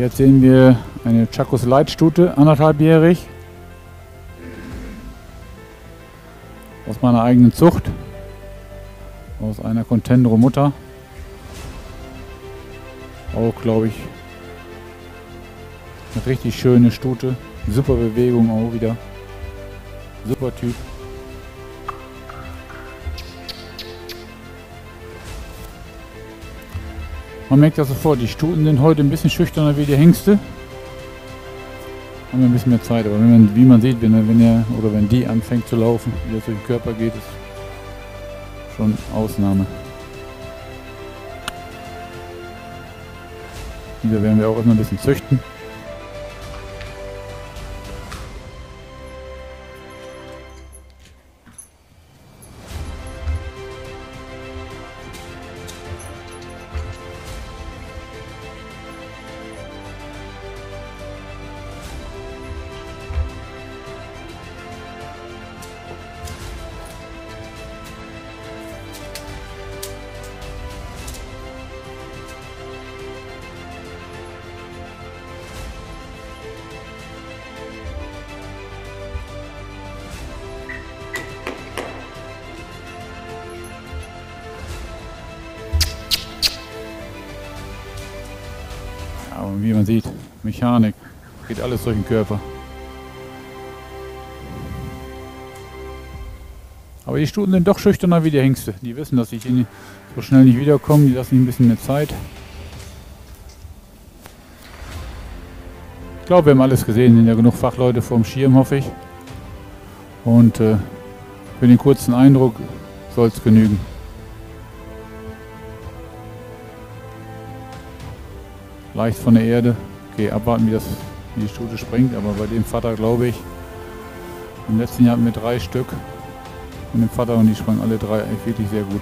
Jetzt sehen wir eine Chacos Leitstute, anderthalbjährig. Aus meiner eigenen Zucht. Aus einer Contendro Mutter. Auch, glaube ich, eine richtig schöne Stute. Super Bewegung auch wieder. Super Typ. Man merkt ja sofort, die Stuten sind heute ein bisschen schüchterner wie die Hengste. Haben wir ein bisschen mehr Zeit, aber man, wie man sieht, wenn er, wenn er oder wenn die anfängt zu laufen, wie das durch den Körper geht, ist schon Ausnahme. Hier werden wir auch immer ein bisschen züchten. Aber wie man sieht, Mechanik, geht alles durch den Körper. Aber die Stuten sind doch schüchterner wie die Hengste. Die wissen, dass ich so schnell nicht wiederkomme. Die lassen ein bisschen mehr Zeit. Ich glaube, wir haben alles gesehen. Sind ja genug Fachleute vorm Schirm, hoffe ich. Und äh, für den kurzen Eindruck soll es genügen. Leicht von der Erde. Okay, abwarten, wie, das, wie die Stute springt, aber bei dem Vater glaube ich, im letzten Jahr hatten wir drei Stück von dem Vater und die sprangen alle drei wirklich sehr gut.